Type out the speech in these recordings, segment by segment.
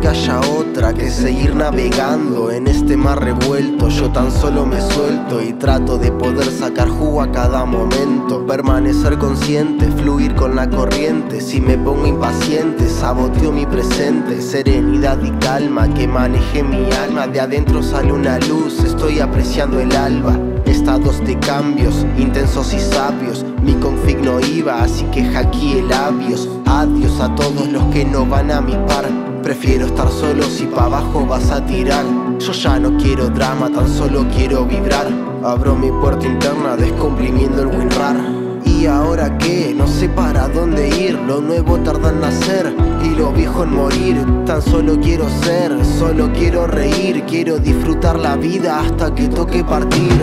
que haya otra que seguir navegando en este mar revuelto. Yo tan solo me suelto y trato de poder sacar jugo a cada momento. Permanecer consciente, fluir con la corriente. Si me pongo impaciente, saboteo mi presente. Serenidad y calma que maneje mi alma. De adentro sale una luz, estoy apreciando el alba. Estados de cambios, intensos y sabios. Mi config no iba, así que hackeé labios. Adiós a todos los que no van a mi par. Prefiero estar solo si pa' abajo vas a tirar. Yo ya no quiero drama, tan solo quiero vibrar. Abro mi puerta interna, descomprimiendo el WinRAR. ¿Y ahora qué? No sé para dónde ir. Lo nuevo tarda en nacer y lo viejo en morir. Tan solo quiero ser, solo quiero reír. Quiero disfrutar la vida hasta que toque partir.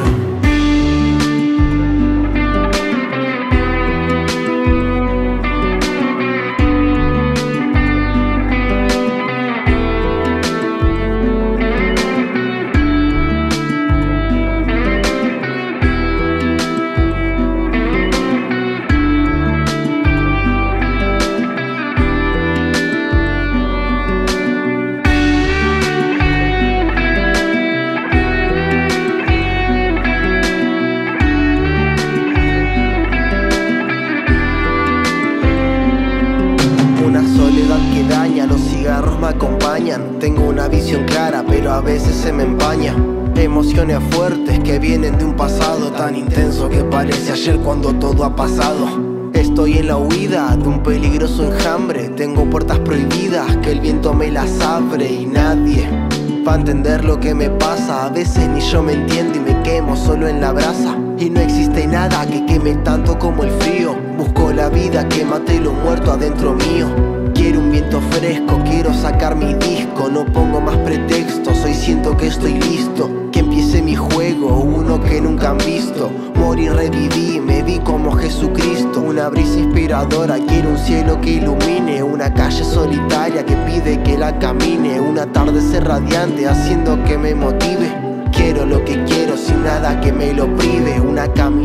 Los cigarros me acompañan. Tengo una visión clara, pero a veces se me empaña. Emociones fuertes que vienen de un pasado tan intenso que parece ayer cuando todo ha pasado. Estoy en la huida de un peligroso enjambre. Tengo puertas prohibidas que el viento me las abre y nadie va a entender lo que me pasa. A veces ni yo me entiendo y me quemo solo en la brasa. Y no existe nada que queme tanto como el frío. Busco la vida que mate lo muerto adentro mío. Quiero un viento fresco, sacar mi disco. No pongo más pretextos, hoy siento que estoy listo. Que empiece mi juego, uno que nunca han visto. Morí, reviví, me vi como Jesucristo. Una brisa inspiradora, quiero un cielo que ilumine. Una calle solitaria que pide que la camine. Un atardecer radiante haciendo que me motive.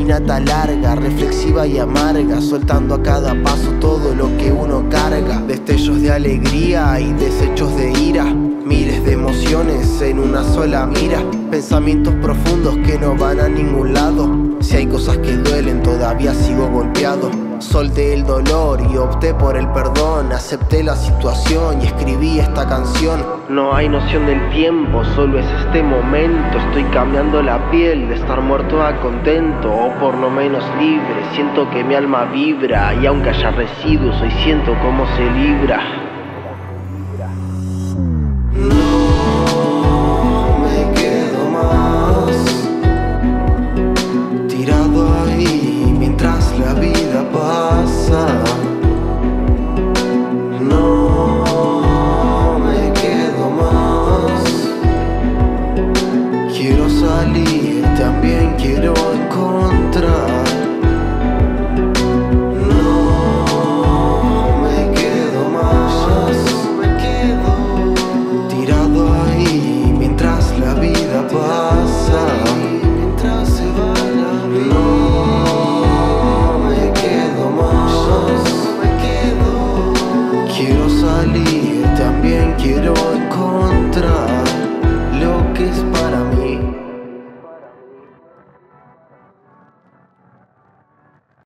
Caminata larga, reflexiva y amarga. Soltando a cada paso todo lo que uno carga. Destellos de alegría y desechos de ira. Miles de emociones en una sola mira. Pensamientos profundos que no van a ningún lado. Si hay cosas que duelen, todavía sigo golpeado. Solté el dolor y opté por el perdón. Acepté la situación y escribí esta canción. No hay noción del tiempo, solo es este momento. Estoy cambiando la piel de estar muerto a contento, o por lo menos libre. Siento que mi alma vibra y aunque haya residuos, hoy siento cómo se libra. también quiero encontrar